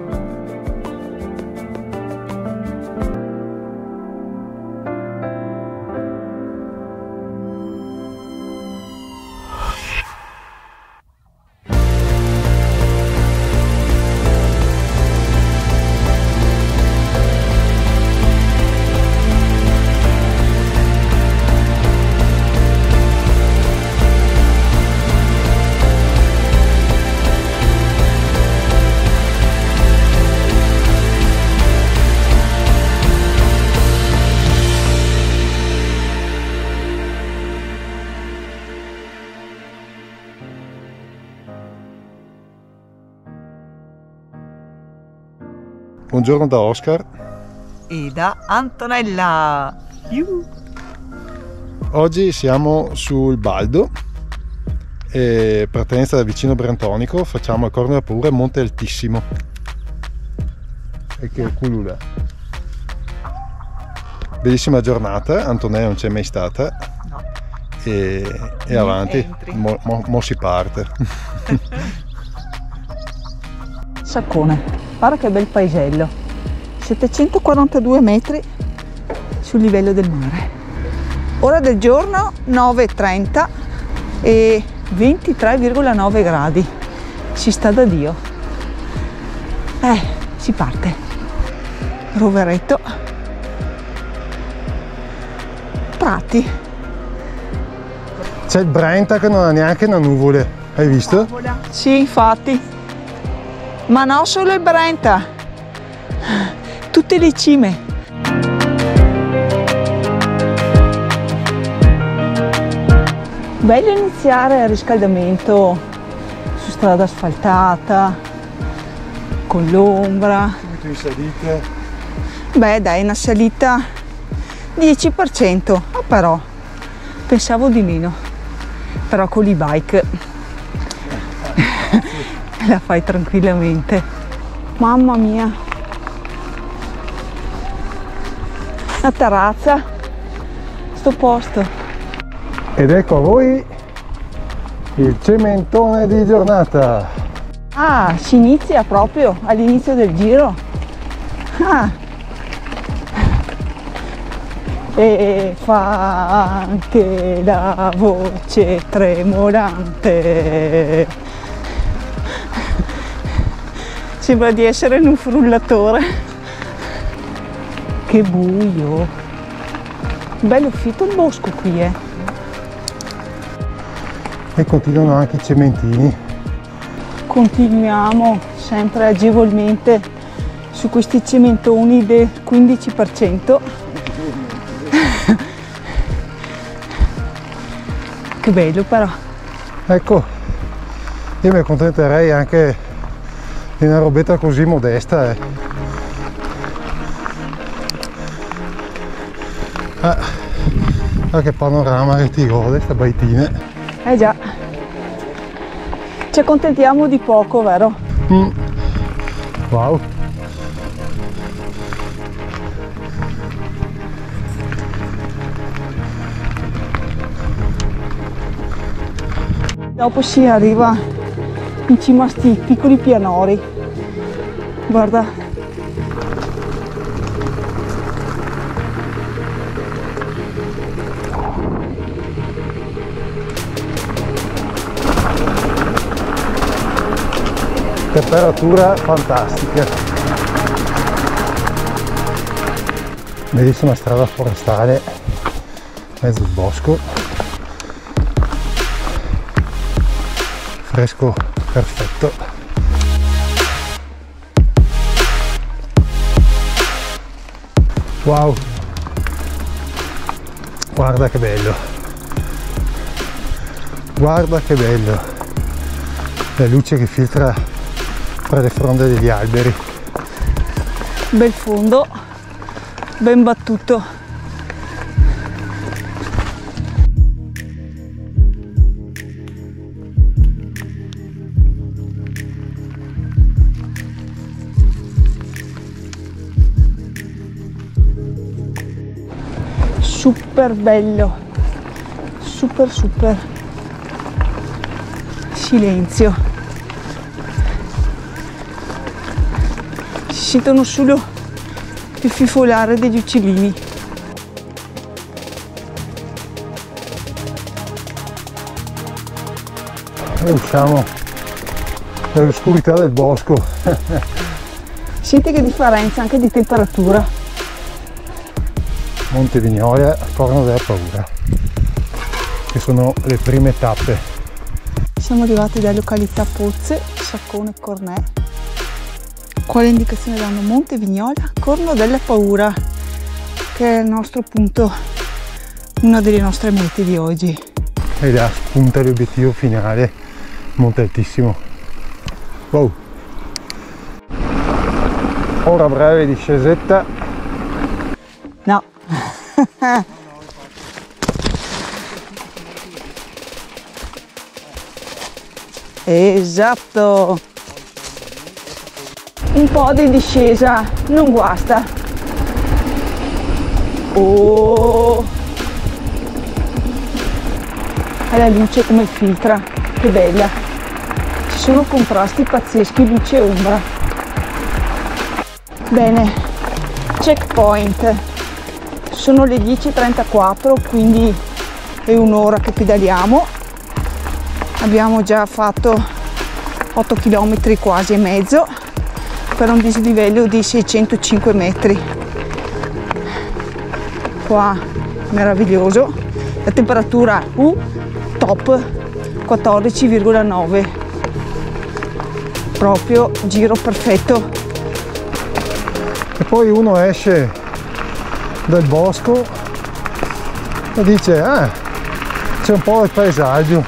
Amen. Buongiorno da Oscar. E da Antonella. Iuh. Oggi siamo sul Baldo, e partenza da vicino Brantonico, facciamo il Corno da Paura, monte altissimo. E che culula. Bellissima giornata, Antonella non c'è mai stata. No. E, e avanti, mo, mo- mo si parte. Saccone. Guarda che bel paesello. 742 metri sul livello del mare. Ora del giorno 9.30 e 23,9 gradi. Si sta da Dio. Eh, si parte. Roveretto. Prati. C'è il Brenta che non ha neanche una nuvole, hai visto? Sì, infatti. Ma non solo il Brenta. Tutte le cime. Bello iniziare il riscaldamento su strada asfaltata, con l'ombra. Subito in salita. Beh, dai, una salita 10%, ah, però pensavo di meno. Però con l'e-bike la fai tranquillamente. Mamma mia. La terrazza, sto posto. Ed ecco a voi il cementone di giornata. Ah, si inizia proprio all'inizio del giro. Ah. E fa anche la voce tremolante. Sembra di essere in un frullatore. Che buio. Bello fitto il bosco qui, eh. E continuano anche i cementini. continuiamo sempre agevolmente su questi cementoni del 15%. che bello però. Ecco, io mi accontenterei anche di una robetta così modesta. eh. Ah, ah, che panorama che ti gode sta baitina. Eh già. Ci accontentiamo di poco, vero? Mm. Wow. Dopo si arriva in cima a sti piccoli pianori. Guarda. Temperatura fantastica. Bellissima strada forestale, mezzo bosco. Fresco perfetto. Wow! Guarda che bello! Guarda che bello! La luce che filtra tra le fronde degli alberi. Bel fondo, ben battuto. Super bello, super super. Silenzio. Sentono solo il fifolare degli uccellini. E usciamo dall'oscurità del bosco. Senti che differenza anche di temperatura. Monte Vignoria, Corno della Paura, che sono le prime tappe. Siamo arrivati da località Pozze, Saccone e Cornè. Quale indicazione danno? Monte Vignola, Corno della Paura, che è il nostro punto, una delle nostre mete di oggi. E là spunta l'obiettivo finale, monte altissimo. Wow! Ora breve discesetta. No. esatto. Un po' di discesa, non guasta. Oh. E la luce come filtra, che bella. Ci sono contrasti pazzeschi, luce e ombra. Bene, checkpoint. Sono le 10.34, quindi è un'ora che pedaliamo. Abbiamo già fatto 8 km quasi e mezzo per un dislivello di 605 metri. Qua meraviglioso. La temperatura uh, top 14,9. Proprio giro perfetto E poi uno esce dal bosco e dice, ah, c'è un po' del paesaggio,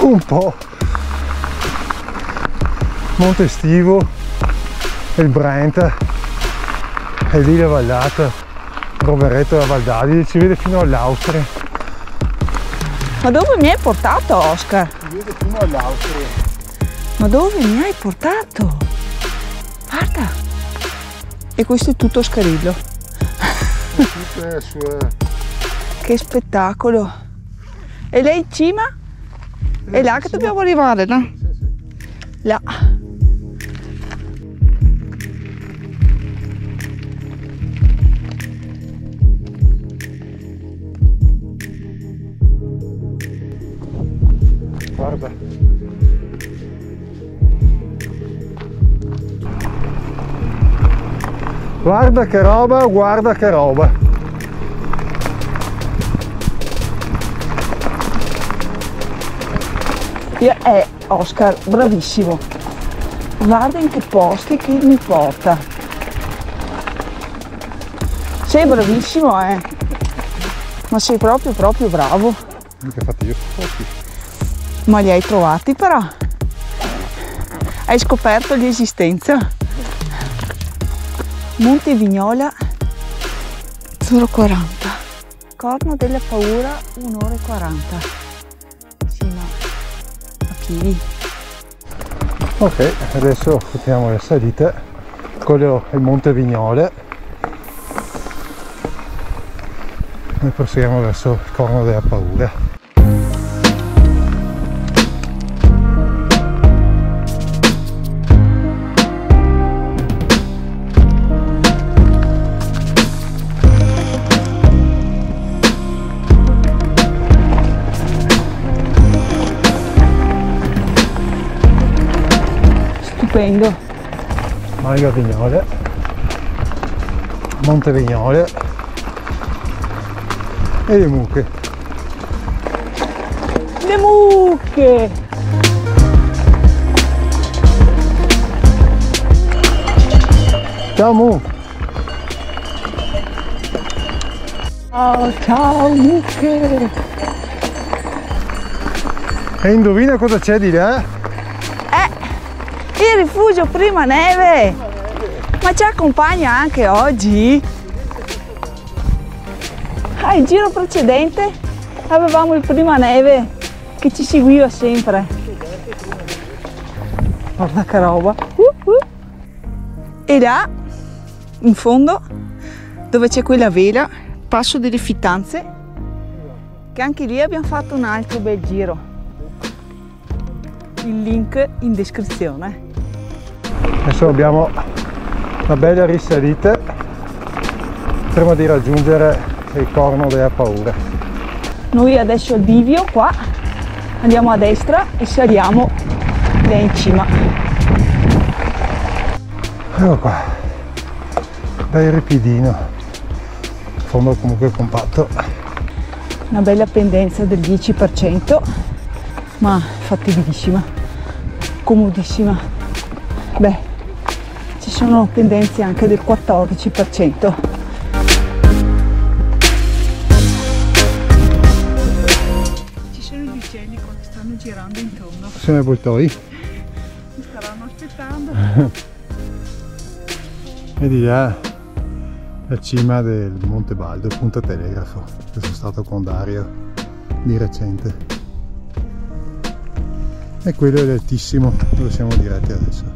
un po'. Monte Estivo, il Brent, e lì la vallata, Rovereto della Valdagli, si vede fino all'Austria. Ma dove mi hai portato Oscar? Si vede fino all'Austria. Ma dove mi hai portato? Guarda! E questo è tutto Scarillo. Tutte le sue... Che spettacolo! E lei in cima? È là che dobbiamo arrivare, no? Là. Guarda che roba, guarda che roba. Eh, Oscar, bravissimo. Guarda in che posti che mi porta. Sei bravissimo, eh. Ma sei proprio, proprio bravo. Mica fatti io. Ma li hai trovati però. Hai scoperto l'esistenza. Monte Vignola 040. Corno della paura 1 ora e 40. Sì, ma a piedi. Ok, adesso facciamo la salita. Quello è il Monte Vignole. E proseguiamo verso il corno della paura. Stupendo. Maiga Vignole. Monte Vignole. E le mucche. Le mucche! Ciao Mu! Oh, ciao mucche! E indovina cosa c'è di là? Rifugio prima neve! Ma ci accompagna anche oggi? Ah, il giro precedente avevamo il prima neve che ci seguiva sempre. Guarda che roba! Uh, uh. E là, in fondo, dove c'è quella vela, passo delle fittanze, che anche lì abbiamo fatto un altro bel giro. Il link in descrizione. Adesso abbiamo una bella risalita prima di raggiungere il corno della paura. Noi adesso al bivio qua. Andiamo a destra e saliamo là in cima. Ecco qua. Bel ripidino. Fondo comunque compatto. Una bella pendenza del 10% ma fattibilissima comodissima sono pendenze anche del 14% ci sono gli uccelli che stanno girando intorno sono i voltoi mi staranno aspettando vedi là la cima del Monte Baldo, Punta Telegrafo, che sono stato con Dario di recente. E quello è l'altissimo dove siamo diretti adesso.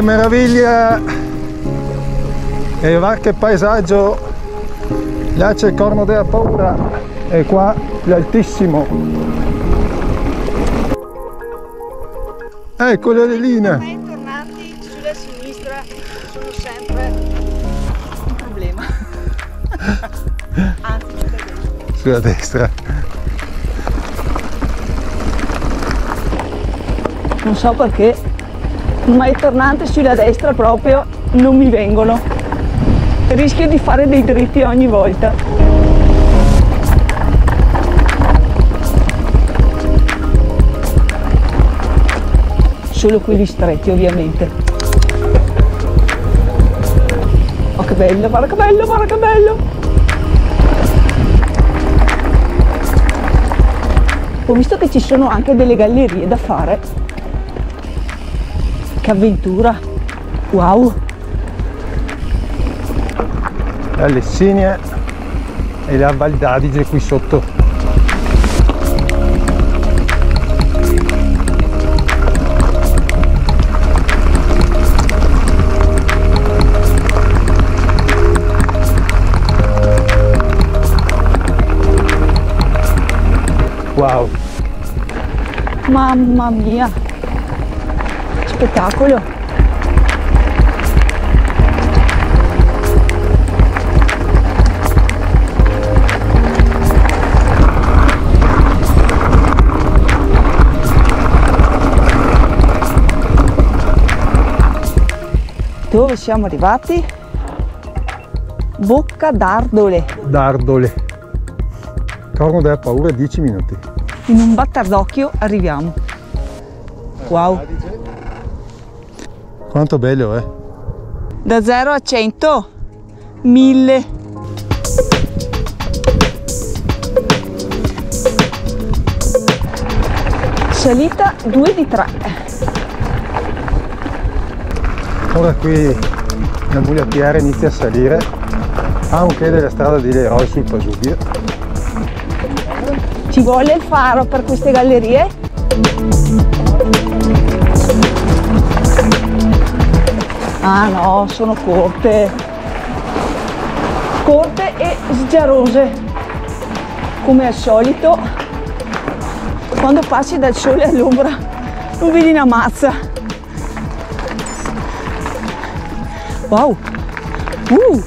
Che meraviglia! E va che paesaggio! Là c'è il corno della paura e qua l'altissimo. Ecco le linee! i tornanti sulla sinistra sono sempre un problema anzi sulla destra Sulla destra. non so perché ma i tornanti sulla destra proprio non mi vengono. Rischio di fare dei dritti ogni volta. Solo quelli stretti ovviamente. Oh che bello guarda che bello guarda che bello. Ho visto che ci sono anche delle gallerie da fare che avventura. Wow. La Lessinia e la Val d'Adige qui sotto. Wow, mamma mia spettacolo dove siamo arrivati? Bocca d'Ardole Dardole. Corno della paura 10 minuti. in un battar d'occhio arriviamo wow Quanto bello eh? da 0 a 100 1000 salita 2 di 3 Ora qui la mulettiera inizia a salire. Anche della strada di Leroy sul Pasubio. ci vuole il faro per queste gallerie Ah no, sono corte. Corte e sgiarose. Come al solito, quando passi dal sole all'ombra non vedi una mazza. Wow! Uh!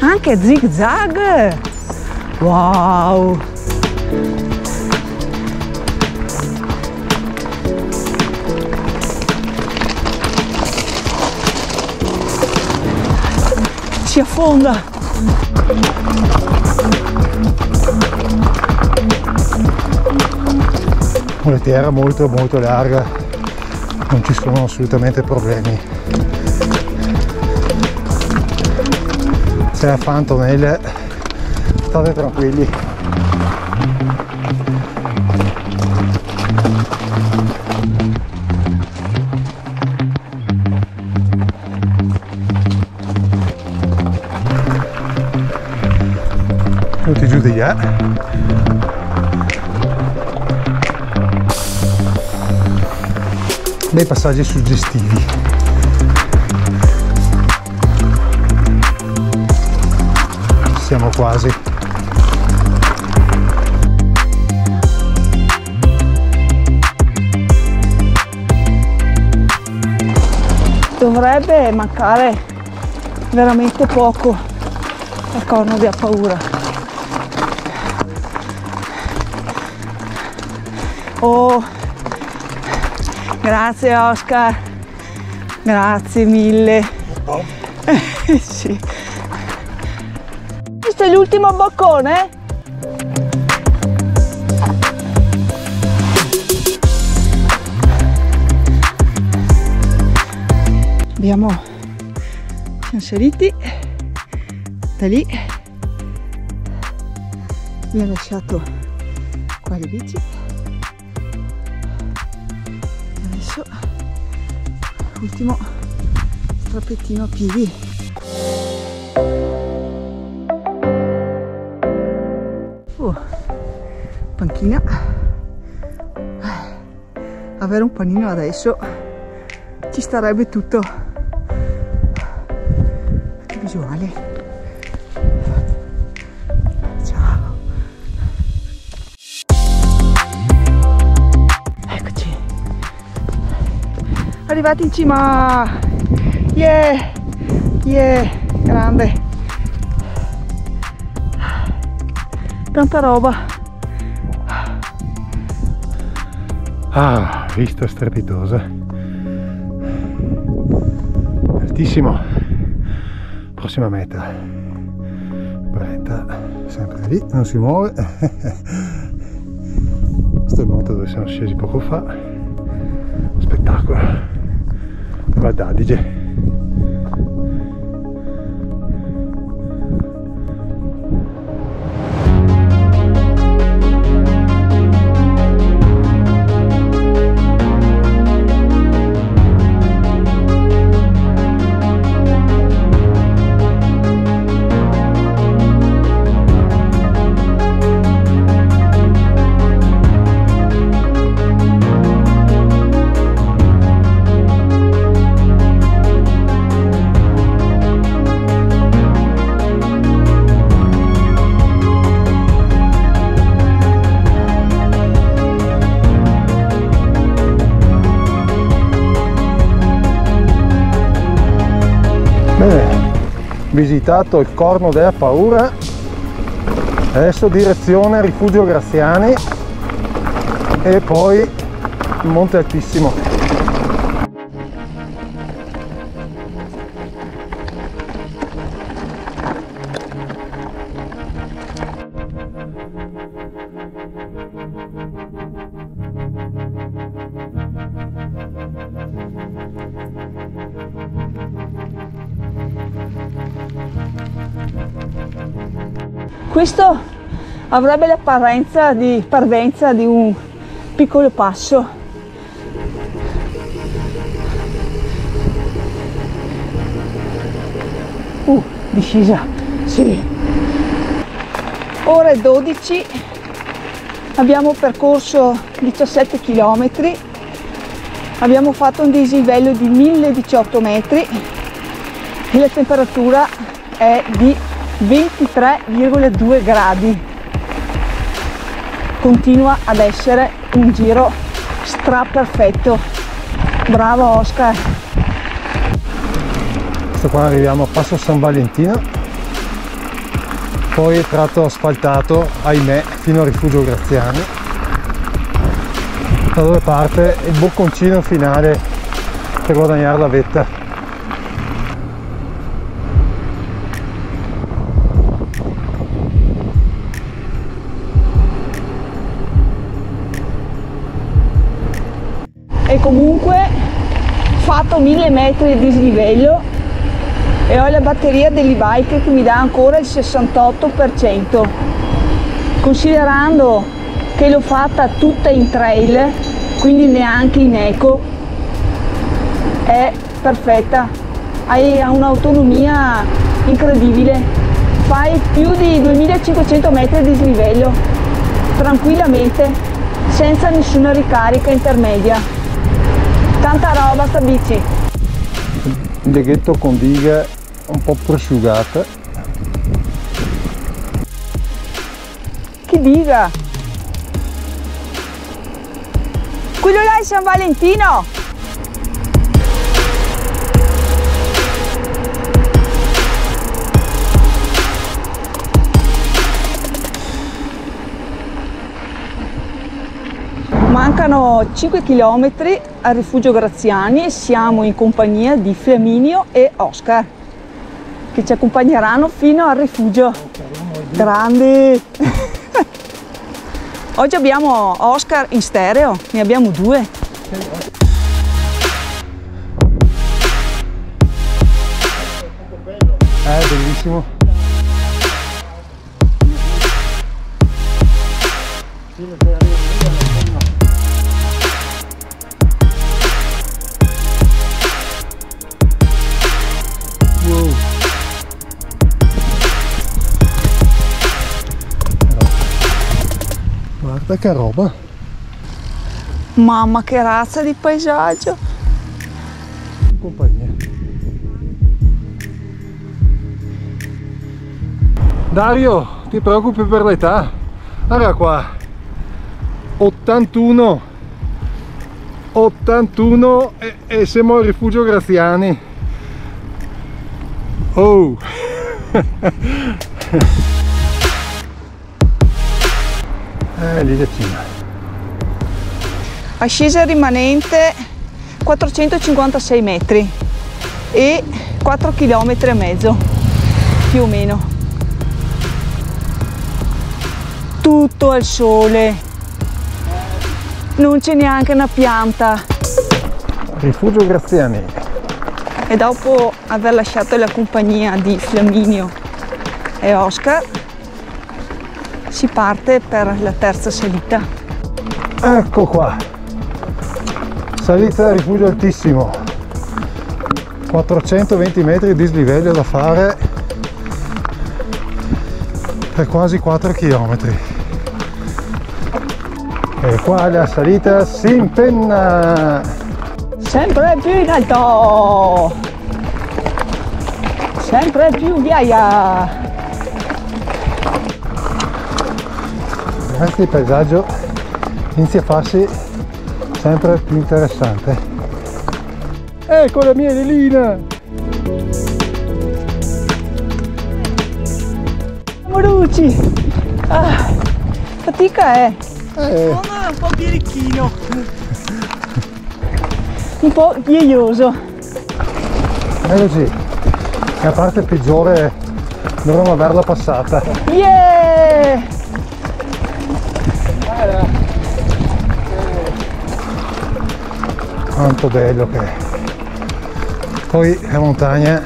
Anche zig zag! Wow! Si affonda! Mulettiera molto molto larga, non ci sono assolutamente problemi. Se è fantonelle state tranquilli. Dei passaggi suggestivi. Siamo quasi. Dovrebbe mancare veramente poco al corno della paura. Oh, grazie Oscar, grazie mille. sì. Questo è l'ultimo boccone? Abbiamo, siamo saliti da lì, mi ha lasciato qua le bici. Ultimo strappettino a piedi. Uh, panchina. Avere un panino adesso ci starebbe tutto. Arrivati in cima. Yeah. Yeah. Grande. Tanta roba. Ah, vista strepitosa. Altissimo. Prossima meta. Brenta, sempre lì, non si muove. Questo è il monte dove siamo scesi poco fa. Val d'Adige. Visitato il corno della paura, adesso direzione Rifugio Graziani e poi il Monte Altissimo. Questo avrebbe l'apparenza di parvenza di un piccolo passo. Uh, discesa, sì. Ore 12 abbiamo percorso 17 km abbiamo fatto un dislivello di 1018 metri e la temperatura è di 23,2 gradi. Continua ad essere un giro stra perfetto bravo Oscar. Questo qua arriviamo a Passo San Valentino poi tratto asfaltato ahimè fino al rifugio Graziani. Da dove parte? Il bocconcino finale per guadagnare la vetta 1000 metri di dislivello e ho la batteria dell'e-bike che mi dà ancora il 68% considerando che l'ho fatta tutta in trail quindi neanche in eco è perfetta. Hai un'autonomia incredibile. Fai più di 2500 metri di dislivello tranquillamente senza nessuna ricarica intermedia tanta roba sta bici. Un leghetto con dighe un po' prosciugate che diga? Quello là è San Valentino Mancano 5 km al rifugio Graziani e siamo in compagnia di Flaminio e Oscar che ci accompagneranno fino al rifugio. Grandi! Oggi abbiamo Oscar in stereo, ne abbiamo due. Eh, bellissimo. Guarda che roba. Mamma che razza di paesaggio! compagnia. Dario, ti preoccupi per l'età? Guarda qua. 81 81 e, e siamo al rifugio Graziani. Oh! eh, lì vicino. Ascesa rimanente 456 metri e 4 km e mezzo più o meno. Tutto al sole, non c'è neanche una pianta Rifugio Graziani. e dopo aver lasciato la compagnia di Flaminio e Oscar si parte per la terza salita. Ecco qua. Salita del rifugio altissimo. 420 metri di dislivello da fare per quasi 4 km. E qua la salita si impenna. Sempre più in alto! Sempre più ghiaia! Ragazzi il paesaggio inizia a farsi sempre più interessante. Ecco la mia Elina! Morucci! Ah, fatica è, Eh, un po' birichino, un po' ghiaioso. eccoci. La parte peggiore dovremmo averla passata. Yeah! Quanto bello che è. Poi la montagna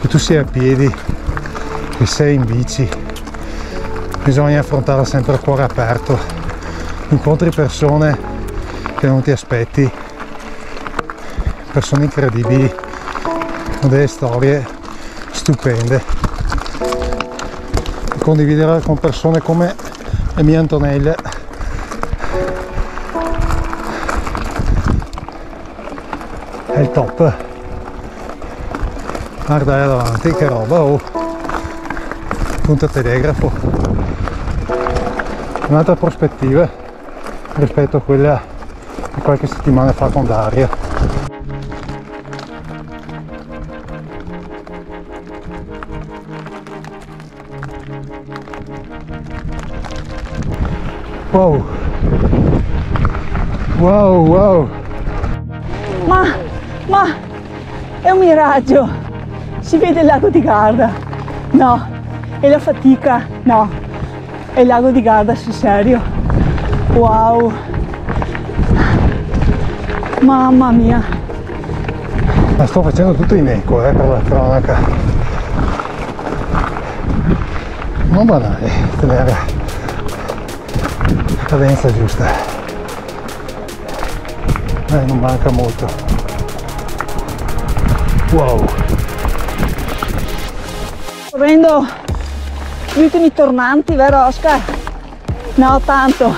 che tu sia a piedi che sei in bici bisogna affrontarla sempre a cuore aperto. Incontri persone che non ti aspetti persone incredibili delle storie stupende. Condividere con persone come le mie Antonelle top. Guarda davanti che roba oh. Punto telegrafo. Un'altra prospettiva rispetto a quella di qualche settimana fa con Daria. Wow. Wow wow. Ma, ma, è un miraggio! Si vede il lago di Garda? No. E la fatica? No. È il lago di Garda, sul serio. Wow! Mamma mia! la sto facendo tutto in eco eh, per la cronaca non banale tenere la cadenza giusta eh, non manca molto wow Correndo gli ultimi tornanti, vero Oscar? No, tanto.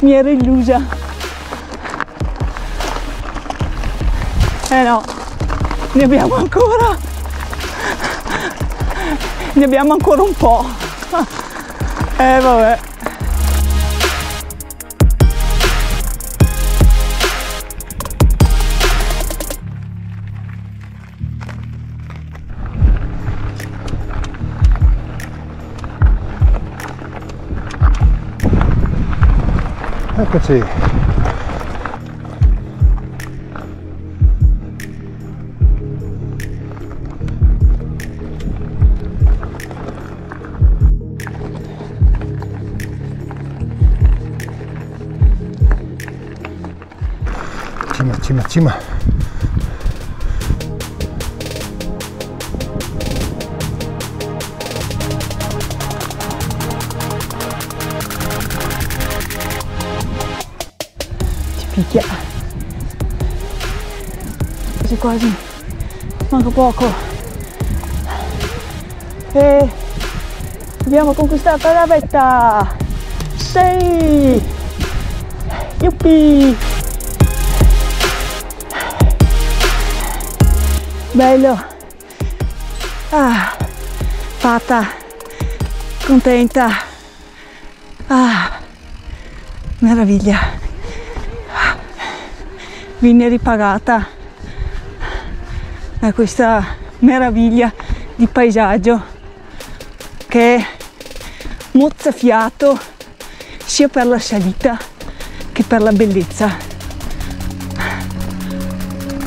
Mi ero illusa. Eh no, ne abbiamo ancora. Ne abbiamo ancora un po'. Eh vabbè. Eccoci cima cima cima Ci Quasi. Manca poco. E abbiamo conquistato la vetta. Sei! Yuppie! Bello. Ah, fatta. Contenta. Ah, meraviglia viene ripagata da questa meraviglia di paesaggio che è mozzafiato sia per la salita che per la bellezza.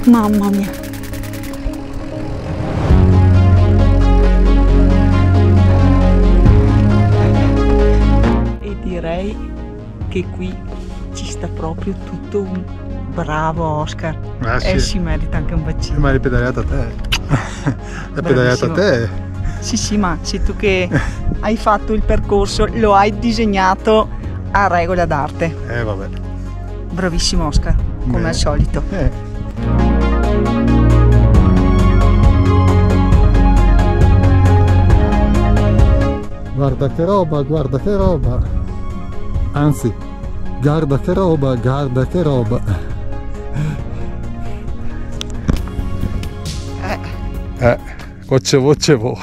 Mamma mia. E direi che qui ci sta proprio tutto un bravo Oscar. Ah, E sì. si merita anche un bacino. ma l'hai pedaleata te l'hai pedaleata te Sì, sì, ma sei tu che hai fatto il percorso, lo hai disegnato a regola d'arte. eh vabbè Bravissimo Oscar, come Beh. al solito. eh. Guarda che roba, guarda che roba. Anzi, guarda che roba, guarda che roba. Eh, voce voce vo.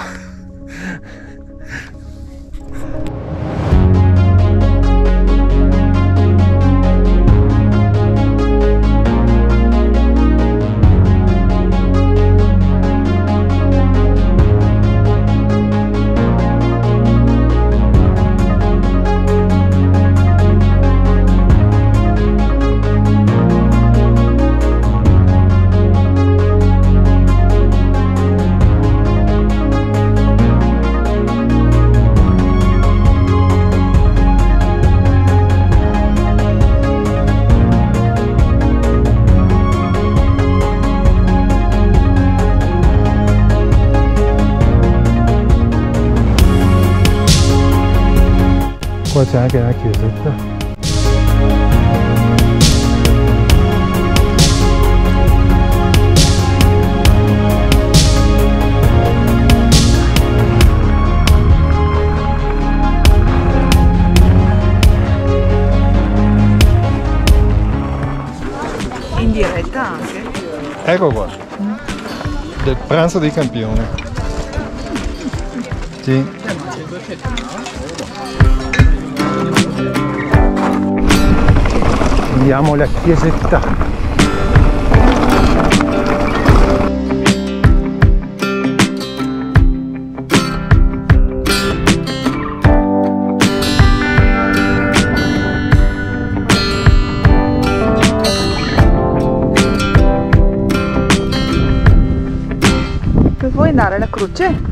Qua c'è anche una chiesetta. In diretta anche. Ecco qua. Del pranzo dei campioni. Sì. Andiamo alla chiesetta. andare alla croce?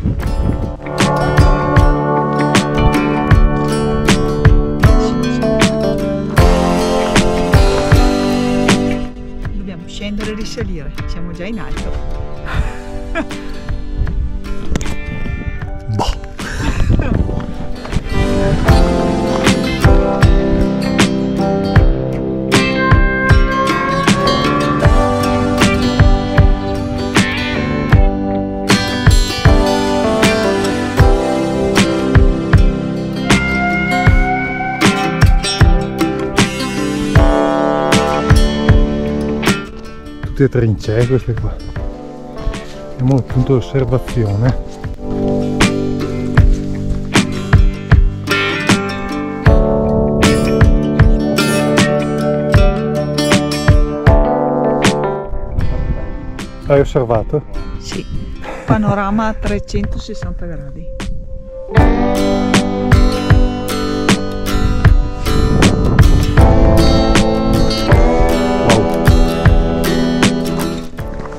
Siamo già tutte trincee queste qua abbiamo il punto di osservazione Hai osservato? Sì, panorama a 360 gradi.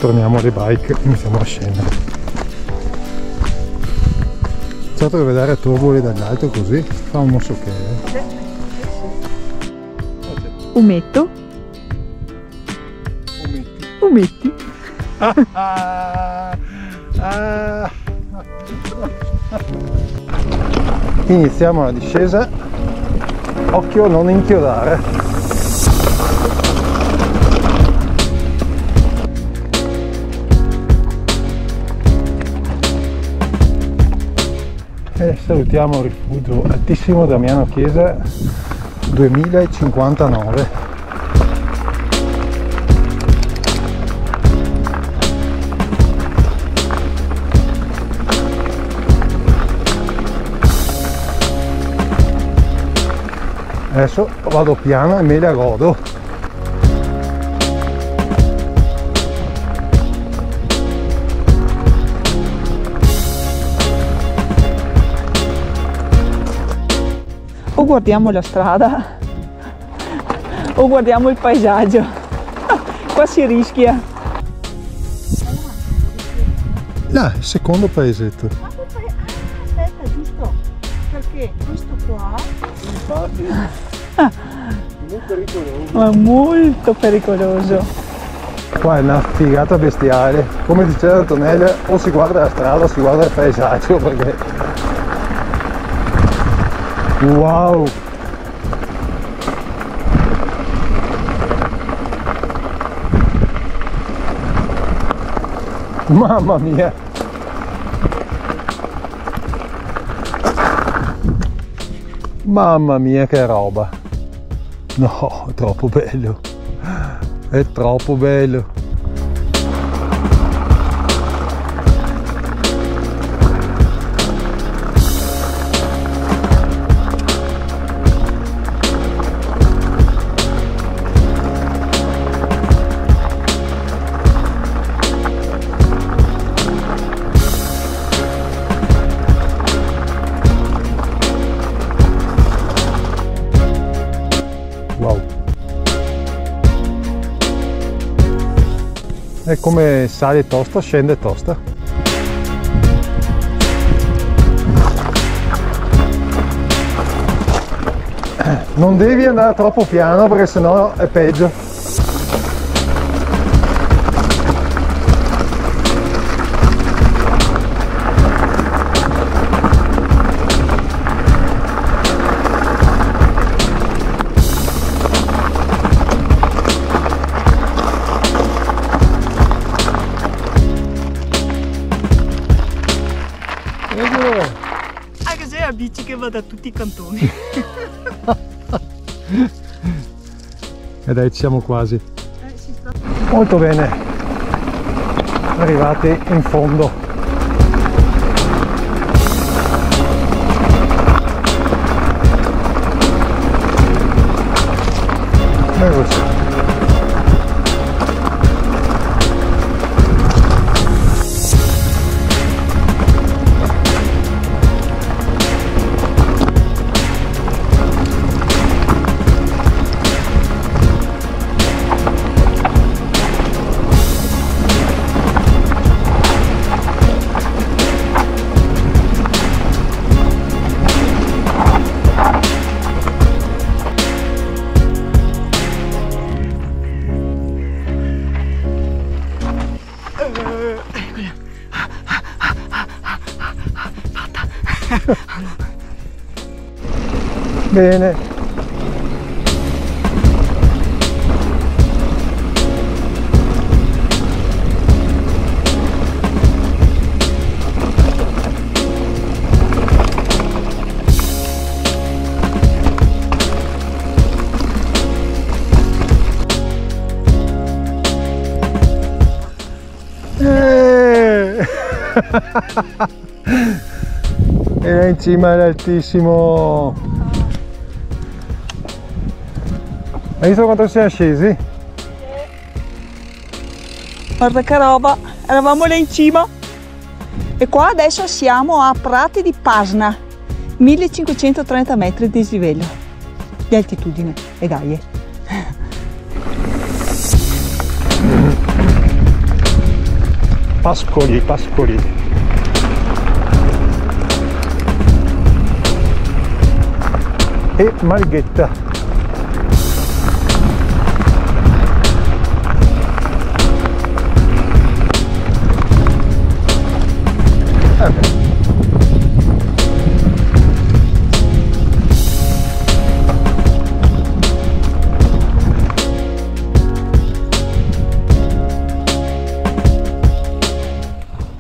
Torniamo alle bike iniziamo a scendere. Certo che vedere turbole dall'alto così? Fa un non so che umetto. Umetti. Iniziamo la discesa. Occhio non inchiodare salutiamo il rifugio altissimo Damiano Chiesa 2059 adesso vado piano e me la godo o guardiamo la strada. O guardiamo il paesaggio. Qua si rischia. Là il secondo paesetto. Ah, aspetta giusto. Perché questo qua molto pericoloso. Ma molto pericoloso. Qua è una figata bestiale. Come diceva Antonella o si guarda la strada o si guarda il paesaggio perché Wow! Mamma mia! Mamma mia che roba! No, troppo bello! È troppo bello! Come sale tosta scende tosta. Non devi andare troppo piano perché sennò è peggio tutti i cantoni. e dai, ci siamo quasi. Molto bene. arrivati in fondo eccoci Era in cima all'altissimo Hai visto quanto siamo scesi? Guarda che roba, eravamo là in cima. E qua adesso siamo a Prati di Pasna, 1530 metri di dislivello, di altitudine e gaie. Pascoli, pascoli. E Marghetta.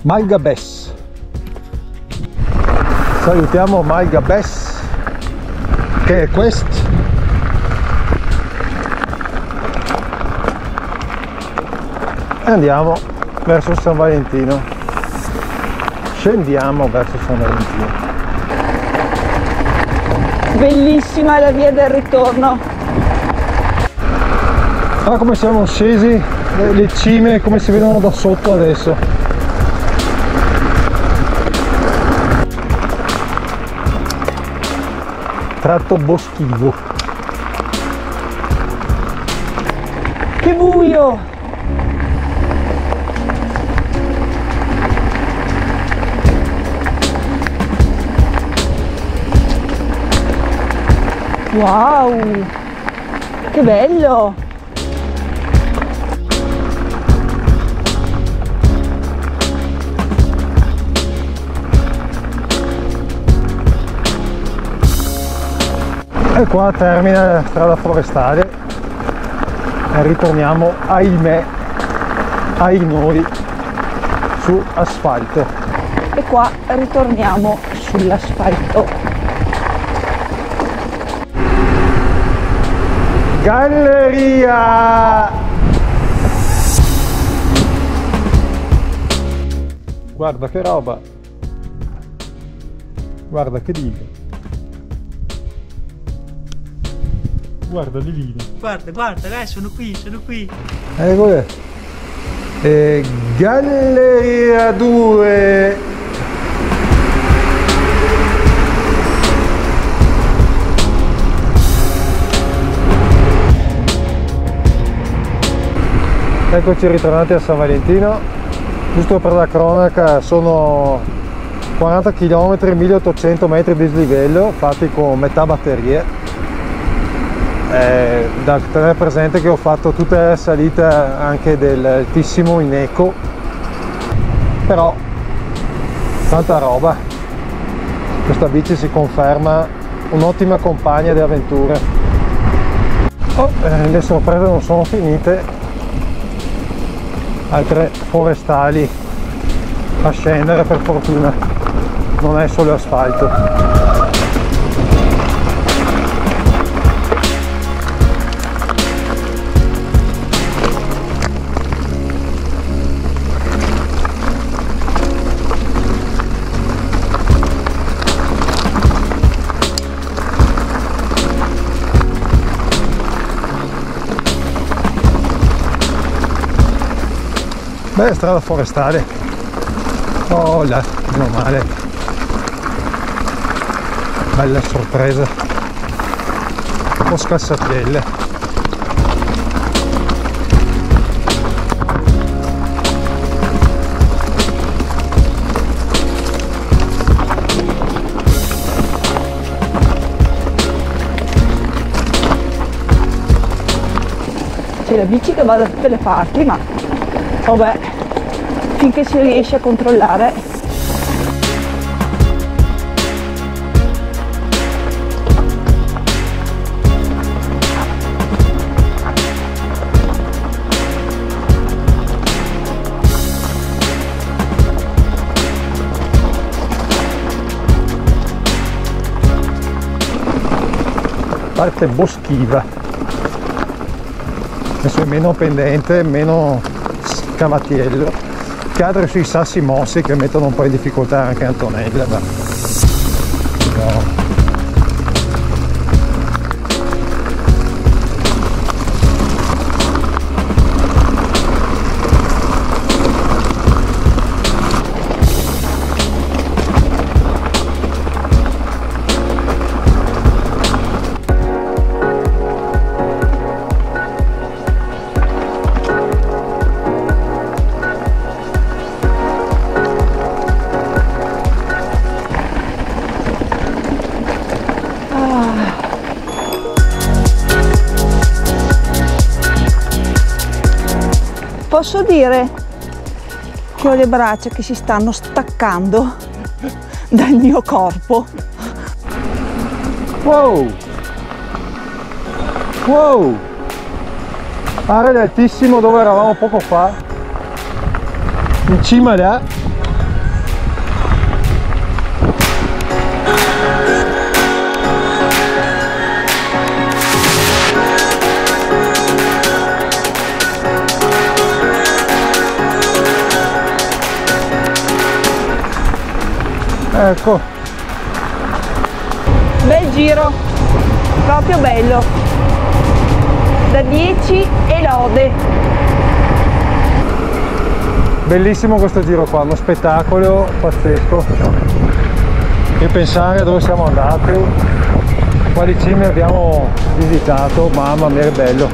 Malga Bess salutiamo Malga Bess che è questo e andiamo verso San Valentino. Scendiamo verso San Valentino. Bellissima la via del ritorno. ah come siamo scesi le cime come si vedono da sotto adesso tratto boschivo. Che buio! Wow! Che bello e qua termina la strada forestale e ritorniamo ahimè ai noi su asfalto. E qua ritorniamo sull'asfalto. Galleria! Guarda che roba. Guarda che libro Guarda Livino. Guarda, guarda, dai, sono qui, sono qui. Ecco eh, Galleria 2. Eccoci ritornati a San Valentino, giusto per la cronaca sono 40 km, 1800 metri di slivello fatti con metà batterie eh, da tenere presente che ho fatto tutte le salite anche dell'altissimo in eco. Però tanta roba. Questa bici si conferma un'ottima compagna di avventure. Oh, eh, le sorprese non sono finite. Altre forestali a scendere per fortuna. Non è solo asfalto Beh, strada forestale. Oh là, meno male. Bella sorpresa. Un po' scassapielle. c'è la bici che va da tutte le parti ma vabbè finché si riesce a controllare. Parte boschiva. Adesso è meno pendente, meno scavatiello cadere sui sassi mossi che mettono un po' in difficoltà anche Antonella no. Posso dire che ho le braccia che si stanno staccando dal mio corpo. Wow! Wow! Pare altissimo dove eravamo poco fa. In cima là. Ecco. Bel giro proprio bello. Da 10 e lode. Bellissimo questo giro qua uno spettacolo pazzesco. E pensare a dove siamo andati. Quali cime abbiamo visitato mamma mia che bello.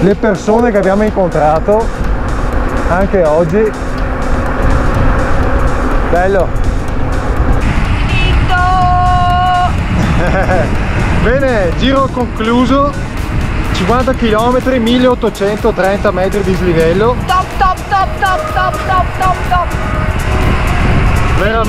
Le persone che abbiamo incontrato anche oggi. Bello Bene, giro concluso 50 km, 1830 metri di slivello Top, top, top, top, top, top, top, top Vera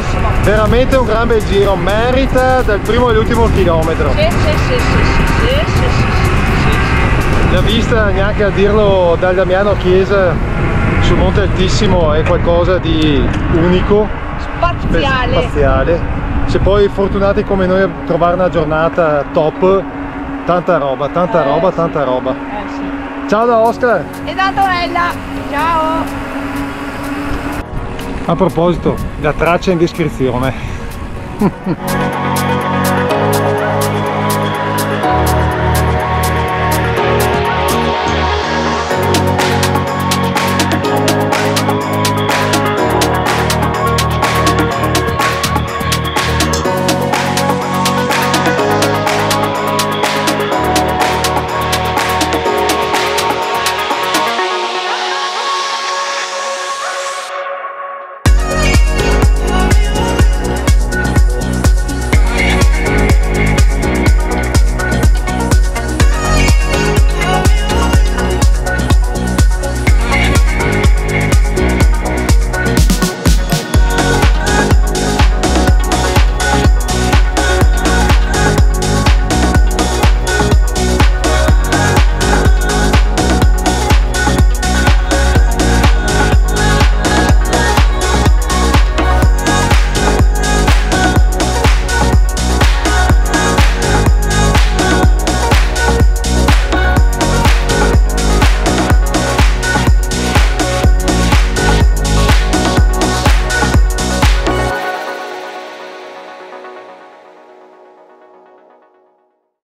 Veramente un gran bel giro, merita dal primo all'ultimo chilometro Sì, sì, sì, sì, sì, sì, La vista, neanche a dirlo, dal Damiano Chiesa sul Monte Altissimo è qualcosa di unico Spaziale Spaziale se poi fortunati come noi a trovare una giornata top tanta roba tanta eh, roba sì. tanta roba. Eh, sì. ciao da Oscar. E da Antonella. Ciao. A proposito la traccia in descrizione